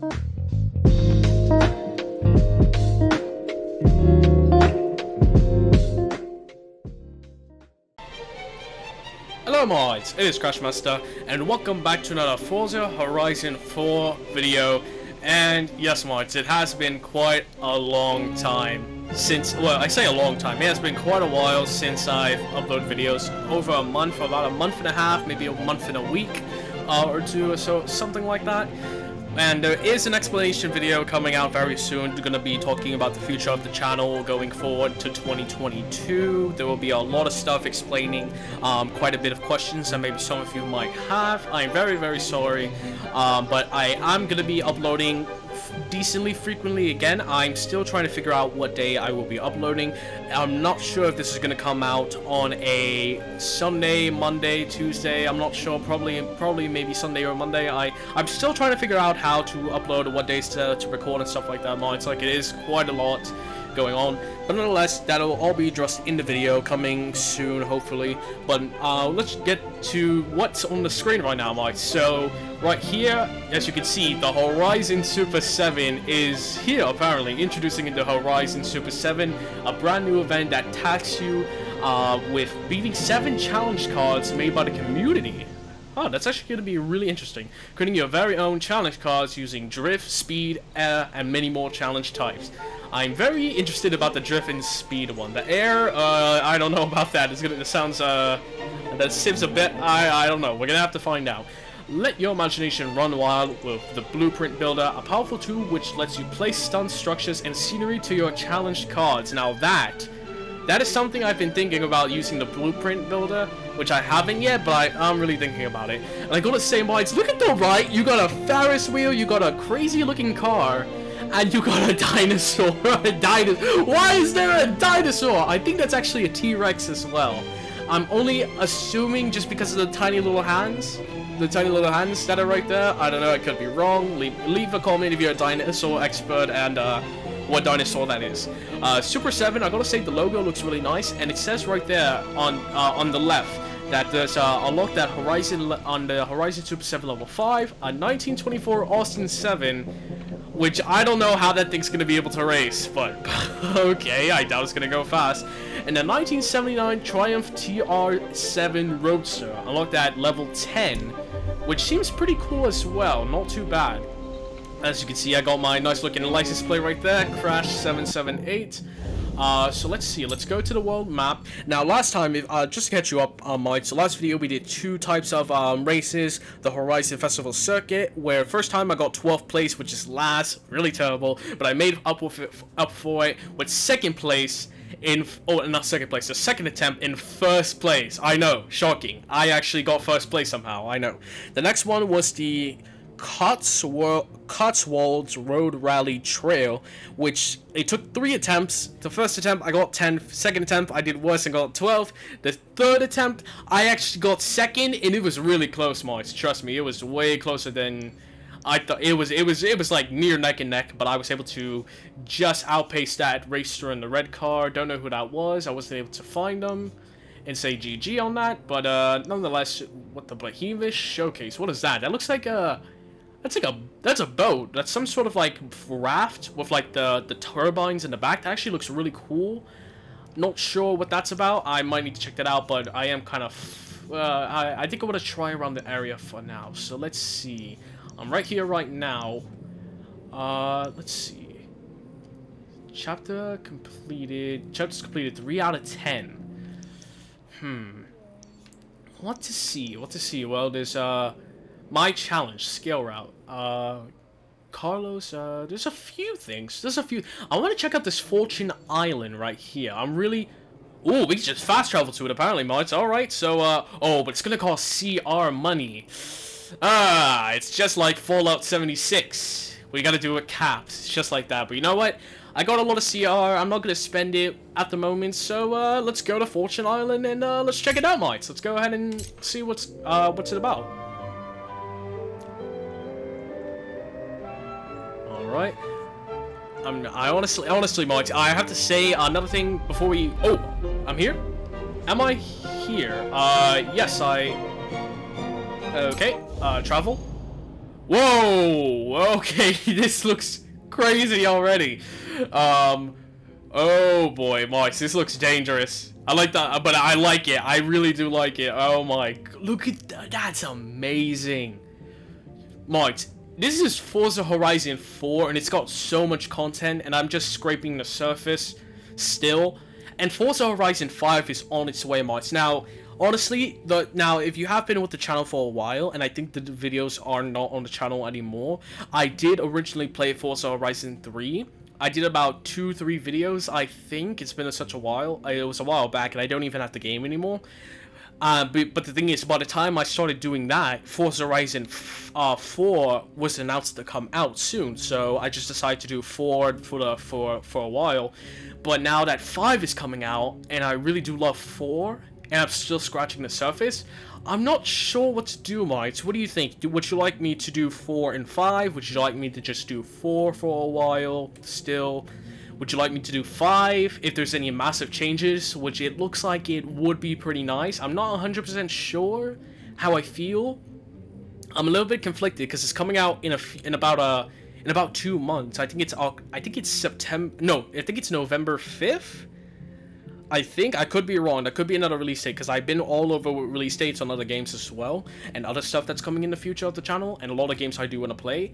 Hello mods, it is Crashmaster, and welcome back to another Forza Horizon 4 video. And yes mods, it has been quite a long time since, well I say a long time, it has been quite a while since I've uploaded videos. Over a month, about a month and a half, maybe a month and a week, uh, or two or so, something like that. And there is an explanation video coming out very soon. We're going to be talking about the future of the channel going forward to 2022. There will be a lot of stuff explaining um, quite a bit of questions that maybe some of you might have. I'm very, very sorry. Um, but I am going to be uploading decently frequently again. I'm still trying to figure out what day I will be uploading. I'm not sure if this is going to come out on a Sunday, Monday, Tuesday. I'm not sure. Probably, probably maybe Sunday or Monday. I I'm still trying to figure out how to upload, what days to, to record and stuff like that. It's like it is quite a lot going on. But nonetheless, that'll all be addressed in the video coming soon, hopefully. But uh, let's get to what's on the screen right now, Mike. So, right here, as you can see, the Horizon Super 7 is here, apparently, introducing into Horizon Super 7, a brand new event that tasks you uh, with beating 7 challenge cards made by the community. Oh, that's actually going to be really interesting. Creating your very own challenge cards using drift, speed, air, and many more challenge types. I'm very interested about the drift and speed one. The air, uh, I don't know about that. It's gonna, it sounds, uh, that seems a bit, I, I don't know. We're gonna have to find out. Let your imagination run wild with the Blueprint Builder, a powerful tool which lets you place stunt structures and scenery to your challenged cards. Now that that is something I've been thinking about using the Blueprint Builder, which I haven't yet, but I, am really thinking about it. And I gotta say, Mites, look at the right, you got a Ferris wheel, you got a crazy looking car, and you got a dinosaur. a dinosaur. Why is there a dinosaur? I think that's actually a T-Rex as well. I'm only assuming just because of the tiny little hands. The tiny little hands that are right there. I don't know, I could be wrong. Leave, leave a comment if you're a dinosaur expert and uh, what dinosaur that is. Uh, Super 7, I gotta say the logo looks really nice, and it says right there on uh, on the left that there's uh, unlock that Horizon on the Horizon Super 7 level 5, a 1924 Austin 7, which I don't know how that thing's gonna be able to race, but okay, I doubt it's gonna go fast. And the 1979 Triumph TR7 Roadster, unlock that at level 10, which seems pretty cool as well, not too bad. As you can see, I got my nice looking license plate right there, Crash 778. Uh, so let's see, let's go to the world map. Now, last time, if, uh, just to catch you up on my, so last video we did two types of um, races, the Horizon Festival Circuit, where first time I got 12th place, which is last, really terrible, but I made up, with it, up for it with second place in, oh, not second place, the second attempt in first place. I know, shocking. I actually got first place somehow, I know. The next one was the Cotswolds Road Rally Trail, which it took three attempts. The first attempt, I got 10. Second attempt, I did worse and got 12. The third attempt, I actually got second, and it was really close, Marks. Trust me, it was way closer than I thought. It was, it was, it was like near neck and neck, but I was able to just outpace that racer in the red car. Don't know who that was. I wasn't able to find them and say GG on that, but uh, nonetheless, what the Behemoth Showcase? What is that? That looks like a that's like a that's a boat. That's some sort of like raft with like the the turbines in the back. That actually looks really cool. Not sure what that's about. I might need to check that out, but I am kind of uh, I I think I want to try around the area for now. So let's see. I'm right here right now. Uh, let's see. Chapter completed. Chapters completed. Three out of ten. Hmm. What to see? What to see? Well, there's uh. My challenge, scale route. Uh, Carlos, uh, there's a few things. There's a few. I want to check out this Fortune Island right here. I'm really... Ooh, we can just fast travel to it apparently, mods. Alright, so, uh... Oh, but it's gonna cost CR money. Ah, it's just like Fallout 76. We gotta do it capped. It's just like that. But you know what? I got a lot of CR. I'm not gonna spend it at the moment. So, uh, let's go to Fortune Island and, uh, let's check it out, mates. Let's go ahead and see what's, uh, what's it about. Right? I'm, I honestly, honestly, Mike, I have to say another thing before we... Oh, I'm here? Am I here? Uh, yes, I... Okay, uh, travel. Whoa! Okay, this looks crazy already. Um, oh boy, Moix, this looks dangerous. I like that, but I like it. I really do like it. Oh my, look at that. That's amazing. Moix, this is Forza Horizon 4, and it's got so much content, and I'm just scraping the surface still. And Forza Horizon 5 is on its way, Moix. Now, honestly, the now if you have been with the channel for a while, and I think the videos are not on the channel anymore, I did originally play Forza Horizon 3. I did about two, three videos, I think. It's been such a while. It was a while back, and I don't even have the game anymore. Uh, but, but the thing is, by the time I started doing that, Forza Horizon uh, 4 was announced to come out soon, so I just decided to do 4 for, the, for, for a while. But now that 5 is coming out, and I really do love 4, and I'm still scratching the surface. I'm not sure what to do, Mites. What do you think? Would you like me to do 4 and 5? Would you like me to just do 4 for a while still? Would you like me to do 5 if there's any massive changes, which it looks like it would be pretty nice. I'm not 100% sure how I feel. I'm a little bit conflicted because it's coming out in a in about a in about 2 months. I think it's I think it's September no, I think it's November 5th I think I could be wrong. That could be another release date because I've been all over release dates on other games as well and other stuff that's coming in the future of the channel and a lot of games I do want to play.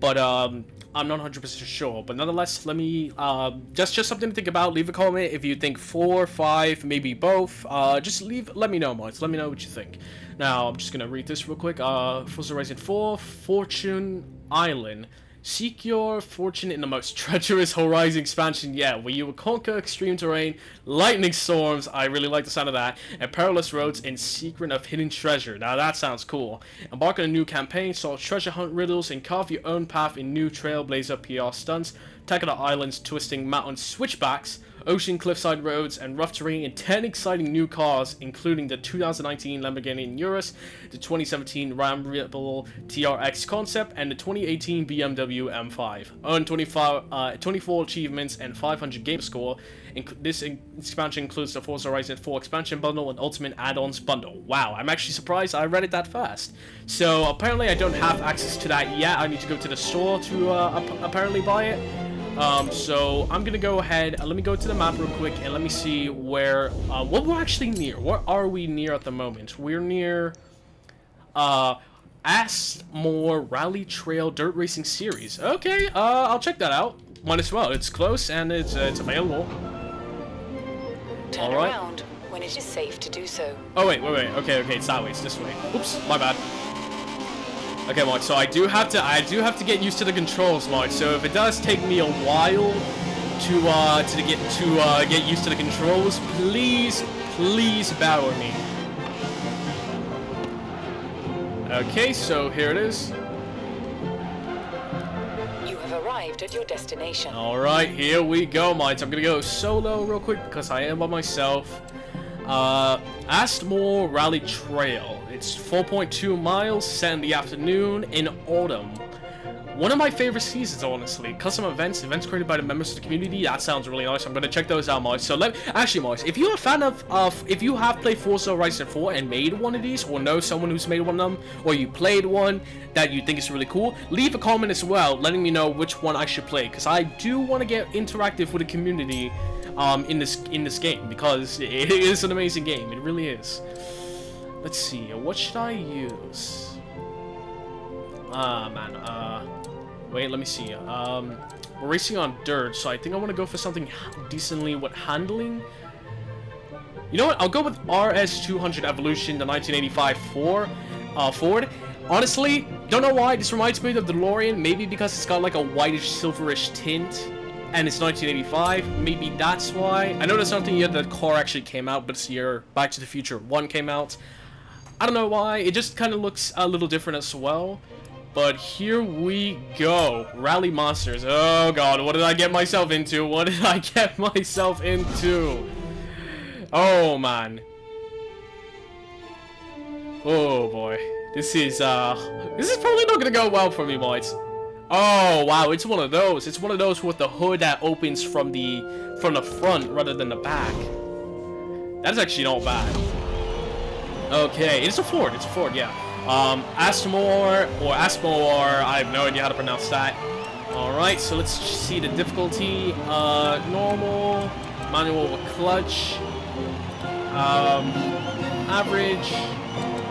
But um, I'm not 100% sure. But nonetheless, let me uh, just just something to think about. Leave a comment if you think four, five, maybe both. Uh, just leave. Let me know, mods. Let me know what you think. Now I'm just gonna read this real quick. Uh, Forza Horizon 4, Fortune Island. Seek your fortune in the most treacherous Horizon expansion yet, where you will conquer extreme terrain, lightning storms, I really like the sound of that, and perilous roads in secret of hidden treasure. Now that sounds cool. Embark on a new campaign, solve treasure hunt riddles, and carve your own path in new Trailblazer PR stunts, tackle the island's twisting mountain switchbacks, ocean cliffside roads, and rough terrain, in 10 exciting new cars, including the 2019 Lamborghini Urus, the 2017 Ram Rebel TRX concept, and the 2018 BMW M5. Earn 25, uh, 24 achievements and 500 game score. Inc this in expansion includes the Forza Horizon 4 expansion bundle and Ultimate Add-ons bundle. Wow, I'm actually surprised I read it that fast. So apparently I don't have access to that yet. I need to go to the store to uh, apparently buy it. Um, so I'm gonna go ahead, uh, let me go to the map real quick and let me see where, uh, what we're actually near. What are we near at the moment? We're near, uh, Astmore Rally Trail Dirt Racing Series. Okay, uh, I'll check that out. Might as well. It's close and it's, uh, it's available. Turn All right. around when it is safe to do so. Oh, wait, wait, wait. Okay, okay, it's that way. It's this way. Oops, my bad. Okay, Mark, so I do have to I do have to get used to the controls, Mark. So if it does take me a while to uh to get to uh get used to the controls, please please with me. Okay, so here it is. You have arrived at your destination. Alright, here we go, Mites. I'm gonna go solo real quick because I am by myself. Uh, Astmore Rally Trail. It's 4.2 miles, set in the afternoon in autumn. One of my favorite seasons, honestly. Custom events, events created by the members of the community. That sounds really nice. I'm gonna check those out, Moise. So let actually, Moise, if you're a fan of, of, if you have played Forza Horizon 4 and made one of these, or know someone who's made one of them, or you played one that you think is really cool, leave a comment as well, letting me know which one I should play, because I do want to get interactive with the community um, in this in this game because it is an amazing game. It really is. Let's see. What should I use? Ah, man. Uh, wait. Let me see. Um, we're racing on dirt, so I think I want to go for something decently with handling. You know what? I'll go with RS200 Evolution, the 1985 Ford. Uh, Ford. Honestly, don't know why. This reminds me of the DeLorean. Maybe because it's got like a whitish, silverish tint and it's 1985. Maybe that's why. I know there's something yet that car actually came out, but this year Back to the Future 1 came out. I don't know why. It just kind of looks a little different as well. But here we go. Rally Monsters. Oh god, what did I get myself into? What did I get myself into? Oh man. Oh boy. This is, uh... This is probably not gonna go well for me, boys. Oh, wow, it's one of those. It's one of those with the hood that opens from the from the front rather than the back. That's actually not bad. Okay, it's a Ford. It's a Ford, yeah. Um, Asmore or Asmore, I have no idea how to pronounce that. Alright, so let's see the difficulty. Uh, normal, manual clutch, um, average.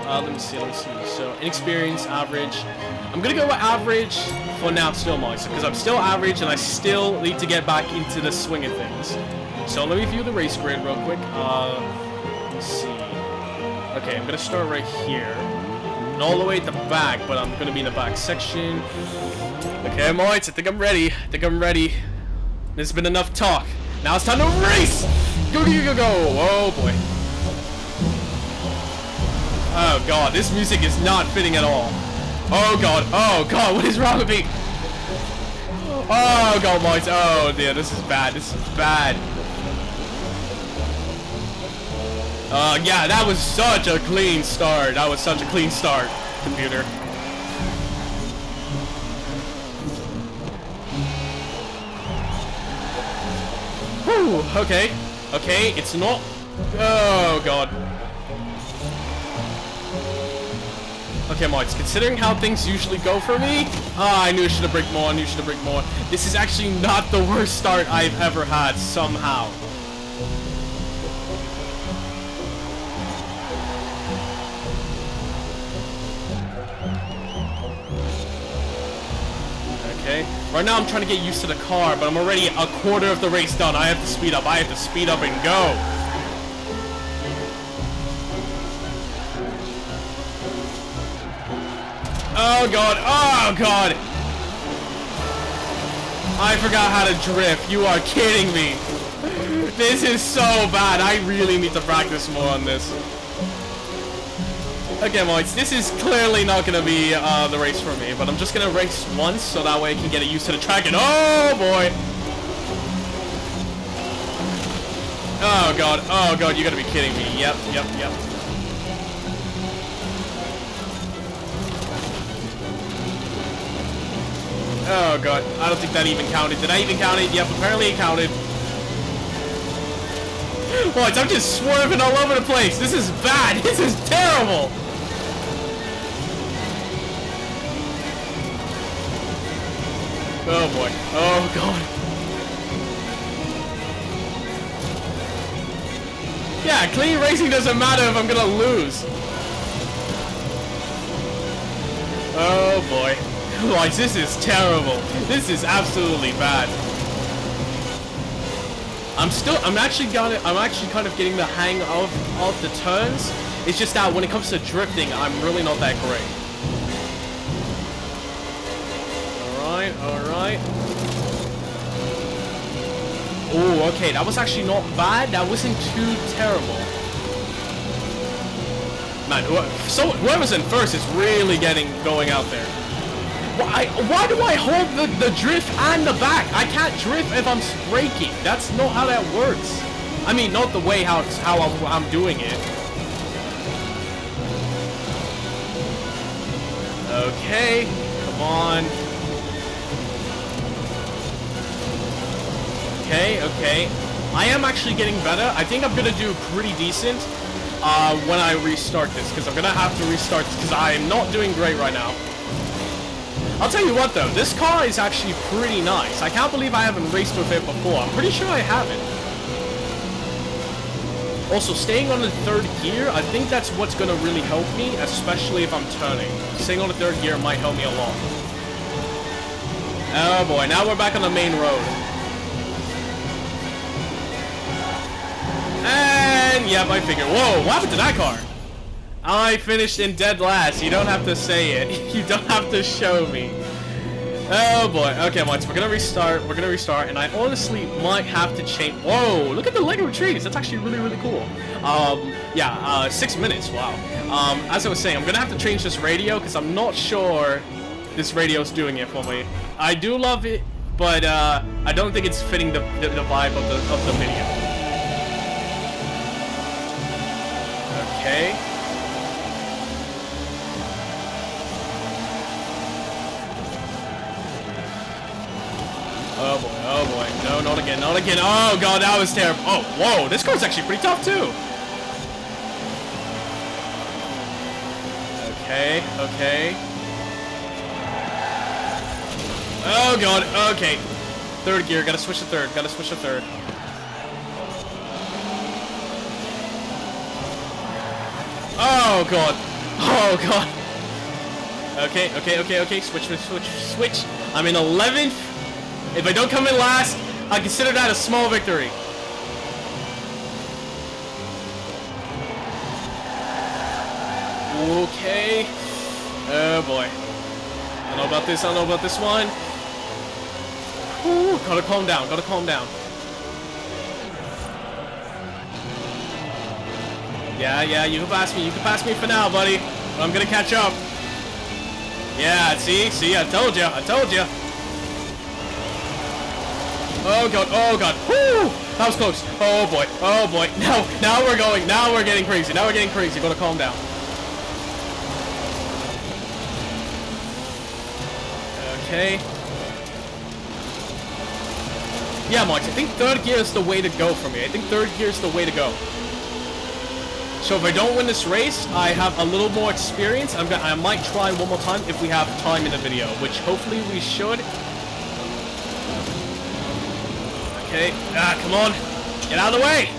Uh, let me see, let me see. So, inexperienced, average. I'm gonna go with average for now still, Moise, because I'm still average and I still need to get back into the swing of things. So, let me view the race grid real quick. Uh, let's see. Okay, I'm gonna start right here. Not all the way at the back, but I'm gonna be in the back section. Okay, Moise, I think I'm ready. I think I'm ready. There's been enough talk. Now it's time to race! Go, go, go, go! Oh, boy. Oh god, this music is not fitting at all. Oh god, oh god, what is wrong with me? Oh god, my, oh dear, this is bad, this is bad. Uh, yeah, that was such a clean start. That was such a clean start, computer. Whew, okay. Okay, it's not... Oh god. Okay, Mods, considering how things usually go for me, ah, I knew I should have bricked more, I knew I should have bricked more. This is actually not the worst start I've ever had, somehow. Okay, right now I'm trying to get used to the car, but I'm already a quarter of the race done. I have to speed up, I have to speed up and go. Oh god, oh god! I forgot how to drift, you are kidding me! This is so bad, I really need to practice more on this. Okay, Moits, this is clearly not gonna be uh, the race for me, but I'm just gonna race once so that way I can get used to the track and oh boy! Oh god, oh god, you gotta be kidding me. Yep, yep, yep. Oh god, I don't think that even counted. Did I even count it? Yep, apparently it counted. What? I'm just swerving all over the place. This is bad. This is terrible. Oh boy. Oh god. Yeah, clean racing doesn't matter if I'm gonna lose. Oh boy. Like, this is terrible. This is absolutely bad. I'm still, I'm actually gonna, I'm actually kind of getting the hang of, of the turns. It's just that when it comes to drifting, I'm really not that great. Alright, alright. Oh, okay, that was actually not bad. That wasn't too terrible. Man, whoever, so, whoever's in first is really getting going out there. Why, why do I hold the, the drift and the back? I can't drift if I'm braking. That's not how that works. I mean, not the way how, how I'm, I'm doing it. Okay, come on. Okay, okay. I am actually getting better. I think I'm going to do pretty decent uh, when I restart this, because I'm going to have to restart this, because I am not doing great right now. I'll tell you what though, this car is actually pretty nice. I can't believe I haven't raced with it before. I'm pretty sure I haven't. Also, staying on the third gear, I think that's what's going to really help me, especially if I'm turning. Staying on the third gear might help me a lot. Oh boy, now we're back on the main road. And, yeah, my figure. Whoa, what happened to that car? I finished in dead last. You don't have to say it. You don't have to show me. Oh boy. Okay, once we're gonna restart. We're gonna restart, and I honestly might have to change. Whoa! Look at the Lego trees. That's actually really, really cool. Um, yeah. Uh, six minutes. Wow. Um, as I was saying, I'm gonna have to change this radio because I'm not sure this radio's doing it for me. I do love it, but uh, I don't think it's fitting the, the, the vibe of the of the video. Okay. Oh boy, oh boy. No, not again, not again. Oh god, that was terrible. Oh, whoa, this car's actually pretty tough too. Okay, okay. Oh god, okay. Third gear, gotta switch to third, gotta switch to third. Oh god. Oh god. Okay, okay, okay, okay. Switch, switch, switch, switch. I'm in 11th. If I don't come in last, I consider that a small victory. Okay. Oh boy. I don't know about this, I don't know about this one. Ooh, gotta calm down, gotta calm down. Yeah, yeah, you can pass me, you can pass me for now, buddy. But I'm gonna catch up. Yeah, see, see, I told you, I told you. Oh god, oh god, whoo! That was close. Oh boy, oh boy. Now, now we're going, now we're getting crazy, now we're getting crazy. Gotta calm down. Okay. Yeah, Mark, I think third gear is the way to go for me. I think third gear is the way to go. So if I don't win this race, I have a little more experience. I'm gonna, I might try one more time if we have time in the video, which hopefully we should. Okay, ah, come on. Get out of the way.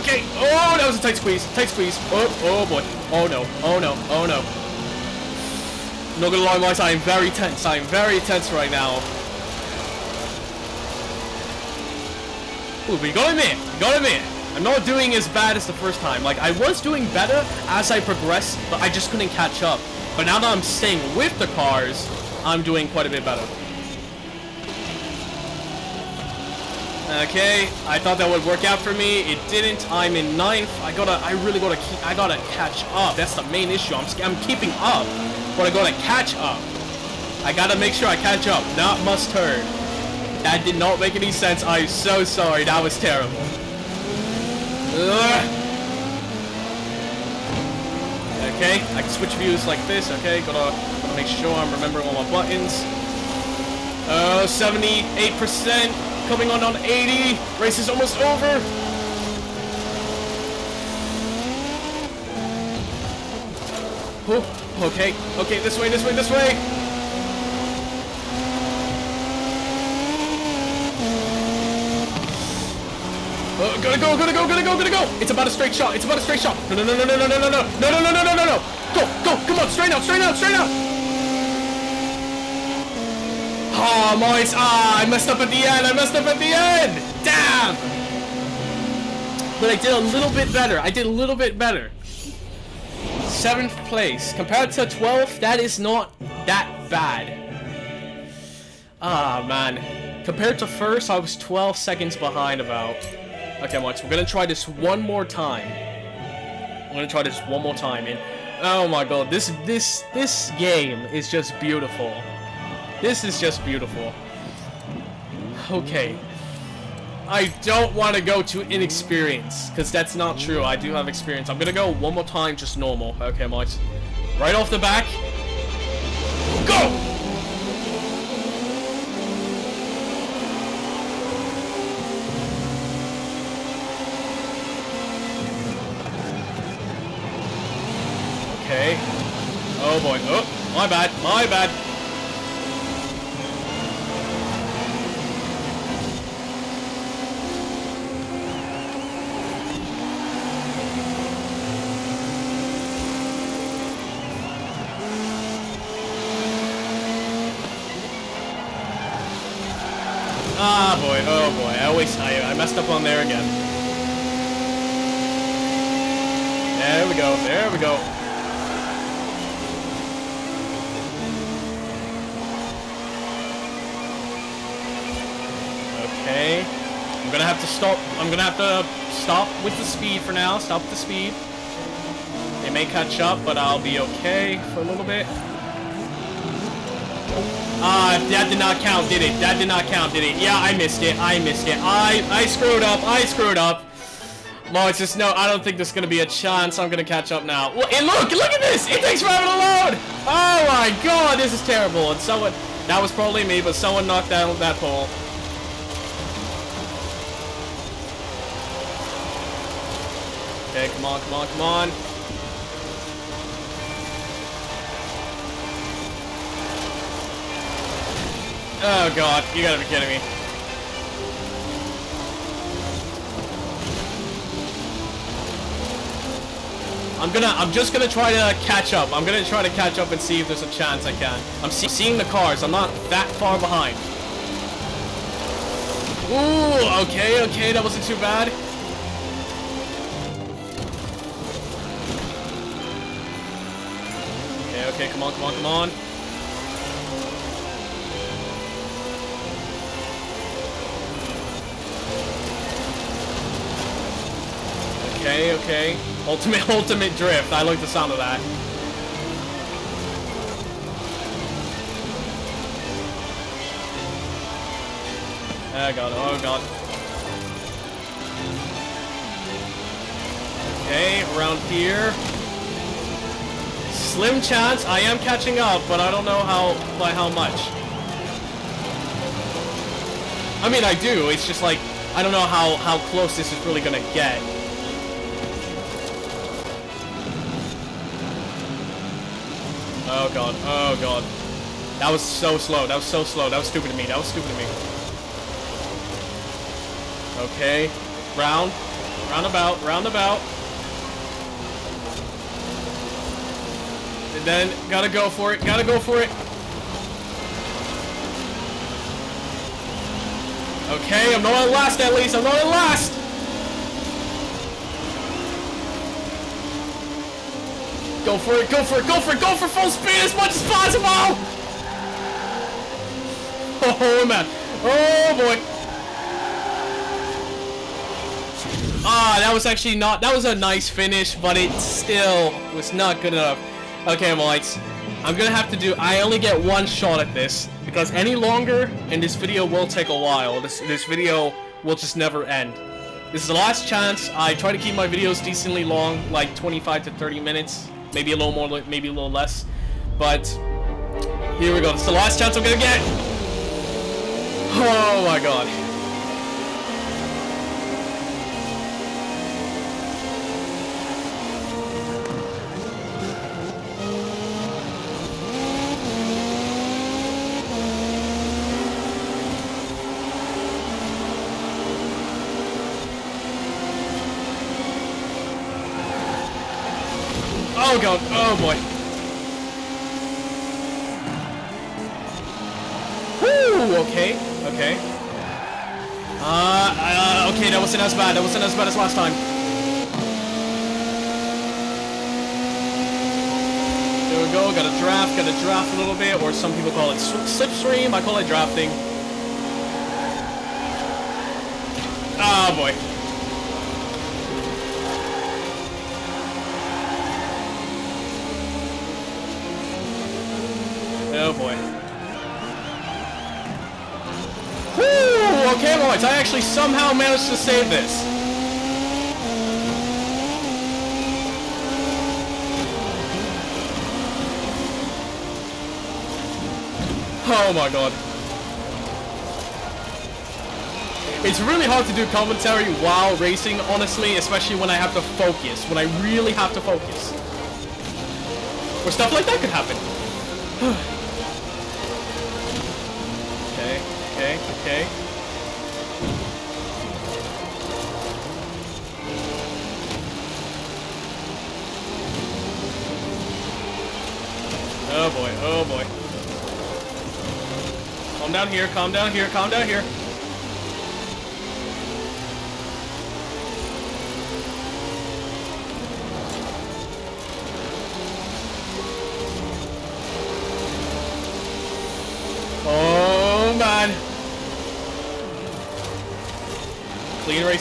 Okay, oh, that was a tight squeeze, tight squeeze. Oh, oh boy. Oh no, oh no, oh no. Not gonna lie, Mike, I am very tense. I am very tense right now. Ooh, but you gotta admit, you gotta admit, I'm not doing as bad as the first time. Like, I was doing better as I progressed, but I just couldn't catch up. But now that I'm staying with the cars, I'm doing quite a bit better. Okay, I thought that would work out for me. It didn't. I'm in ninth. I gotta, I really gotta keep, I gotta catch up. That's the main issue. I'm, I'm keeping up, but I gotta catch up. I gotta make sure I catch up, not must turn. That did not make any sense. I'm so sorry. That was terrible. Ugh. Okay, I can switch views like this. Okay, gotta, gotta make sure I'm remembering all my buttons. Uh, oh, 78% coming on on 80. Race is almost over. Oh, okay, okay, this way, this way, this way. Oh, gotta go, gotta go, gotta go, gotta go! It's about a straight shot, it's about a straight shot! No, no, no, no, no, no, no, no, no, no, no, no, no, no, no, no! Go, go, come on, straight out, straight out, straight out! Oh, Moise, ah, I messed up at the end, I messed up at the end! Damn! But I did a little bit better, I did a little bit better. Seventh place. Compared to 12th, that is not that bad. Ah, man. Compared to first, I was 12 seconds behind about. Okay, Moise, we're gonna try this one more time. I'm gonna try this one more time, and oh my god, this this this game is just beautiful. This is just beautiful. Okay. I don't want to go to inexperience, because that's not true. I do have experience. I'm going to go one more time, just normal. Okay, Mike. Right off the back. Go! Okay. Oh boy. Oh, my bad. My bad. Ah, boy. Oh, boy. I always... I, I messed up on there again. There we go. There we go. Okay. I'm gonna have to stop. I'm gonna have to stop with the speed for now. Stop the speed. They may catch up, but I'll be okay for a little bit. Ah, uh, that did not count, did it? That did not count, did it? Yeah, I missed it. I missed it. I I screwed up. I screwed up. Well, it's just no. I don't think there's gonna be a chance. I'm gonna catch up now. Well, and look, look at this. It takes forever to load. Oh my god, this is terrible. And someone, that was probably me, but someone knocked down that pole. Okay, come on, come on, come on. Oh god, you gotta be kidding me. I'm gonna, I'm just gonna try to catch up. I'm gonna try to catch up and see if there's a chance I can. I'm see seeing the cars. I'm not that far behind. Ooh, okay, okay, that wasn't too bad. Okay, come on, come on, come on. Okay, okay. Ultimate, ultimate drift. I like the sound of that. Oh god, oh god. Okay, around here. Slim chance, I am catching up, but I don't know how, by how much. I mean, I do, it's just like, I don't know how, how close this is really gonna get. Oh god, oh god. That was so slow, that was so slow, that was stupid of me, that was stupid of me. Okay, round, roundabout, roundabout. Then, gotta go for it, gotta go for it. Okay, I'm not on last at least, I'm not on last! Go for it, go for it, go for it, go for full speed as much as possible! Oh man, oh boy. Ah, that was actually not, that was a nice finish, but it still was not good enough. Okay, Mites, I'm gonna have to do, I only get one shot at this, because any longer, and this video will take a while. This, this video will just never end. This is the last chance. I try to keep my videos decently long, like 25 to 30 minutes maybe a little more, maybe a little less. But here we go. It's the last chance I'm gonna get. Oh my god. Oh god, oh boy. Whoo, okay, okay. Uh, uh, okay, that wasn't as bad, that wasn't as bad as last time. There we go, got a draft, got a draft a little bit, or some people call it slipstream, I call it drafting. Oh, boy. Oh boy. Woo! Okay, boys, I actually somehow managed to save this. Oh my god. It's really hard to do commentary while racing, honestly, especially when I have to focus, when I really have to focus. Where stuff like that could happen. okay. Oh boy, oh boy. Calm down here, calm down here, calm down here.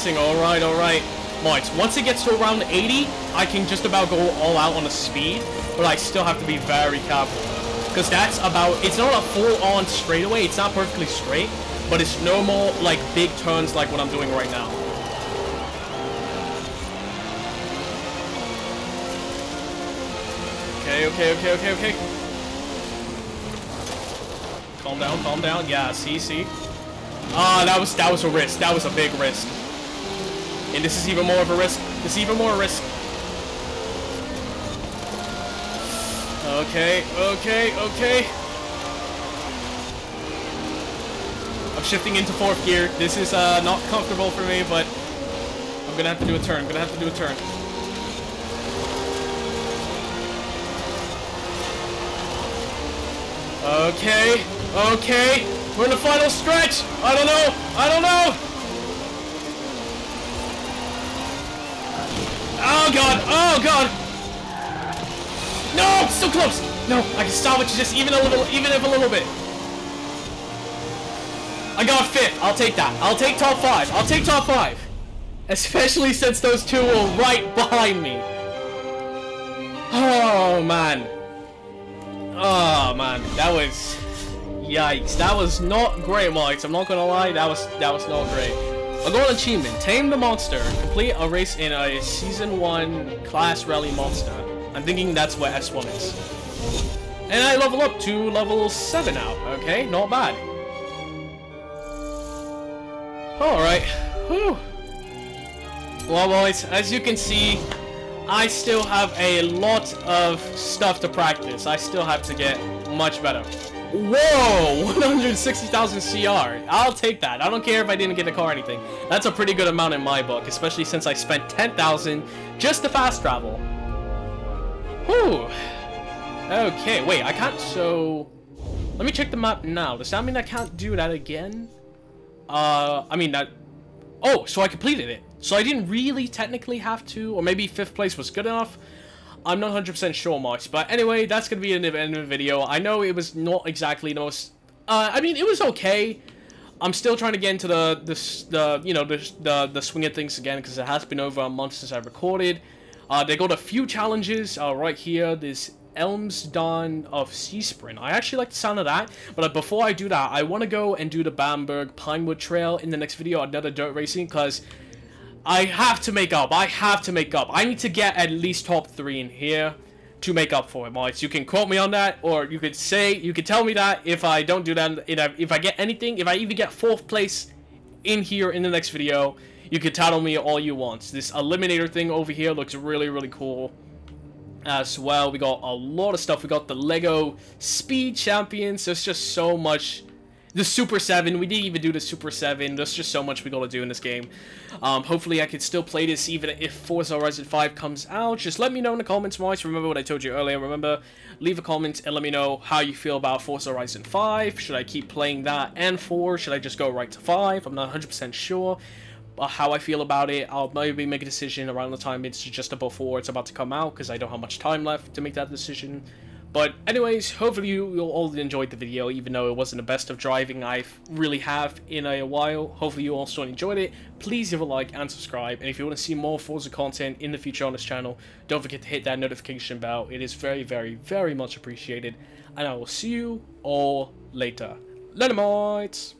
Racing, alright, alright. Right, once it gets to around 80, I can just about go all out on the speed, but I still have to be very careful. Because that's about, it's not a full-on straightaway, it's not perfectly straight, but it's no more like big turns like what I'm doing right now. Okay, okay, okay, okay, okay. Calm down, calm down. Yeah, see, see. Ah, that was that was a risk. That was a big risk. And this is even more of a risk. This is even more risk. Okay, okay, okay. I'm shifting into fourth gear. This is uh, not comfortable for me, but I'm gonna have to do a turn. I'm gonna have to do a turn. Okay, okay. We're in the final stretch. I don't know. I don't know. Oh god. Oh god. No, so close. No, I can salvage just even a little, even if a little bit. I got fifth. I'll take that. I'll take top five. I'll take top five. Especially since those two were right behind me. Oh, man. Oh, man. That was... Yikes. That was not great, Mike. I'm not gonna lie. That was that was not great. A goal achievement. Tame the monster. Complete a race in a Season 1 Class Rally Monster. I'm thinking that's what S1 is. And I level up to level 7 now. Okay, not bad. Alright. Well, boys, as you can see, I still have a lot of stuff to practice. I still have to get much better. Whoa! 160,000 CR. I'll take that. I don't care if I didn't get a car or anything. That's a pretty good amount in my book, especially since I spent 10,000 just to fast travel. Whew. Okay, wait, I can't, so... Let me check the map now. Does that mean I can't do that again? Uh, I mean, that... Oh, so I completed it. So I didn't really technically have to, or maybe 5th place was good enough. I'm not 100% sure much, but anyway, that's going to be the end of the video. I know it was not exactly the most... Uh, I mean, it was okay. I'm still trying to get into the, the, the you know, the, the, the swing of things again, because it has been over a month since I recorded. Uh, they got a few challenges uh, right here. This Elmsdon of Sea Sprint. I actually like the sound of that, but before I do that, I want to go and do the Bamburgh Pinewood Trail in the next video, another dirt racing, because I have to make up. I have to make up. I need to get at least top three in here to make up for it, Mods. You can quote me on that, or you could say, you could tell me that if I don't do that, if I get anything, if I even get fourth place in here in the next video, you can title me all you want. This Eliminator thing over here looks really, really cool as well. We got a lot of stuff. We got the Lego Speed Champions. There's just so much the Super 7. We didn't even do the Super 7. There's just so much we gotta do in this game. Um, hopefully I can still play this even if Forza Horizon 5 comes out. Just let me know in the comments, guys. Remember what I told you earlier. Remember, leave a comment and let me know how you feel about Forza Horizon 5. Should I keep playing that and 4? Should I just go right to 5? I'm not 100% sure how I feel about it. I'll maybe make a decision around the time it's just before it's about to come out because I don't have much time left to make that decision. But anyways, hopefully you, all enjoyed the video, even though it wasn't the best of driving I really have in a while. Hopefully you also enjoyed it. Please give a like and subscribe. And if you want to see more Forza content in the future on this channel, don't forget to hit that notification bell. It is very, very, very much appreciated. And I will see you all later. Mates!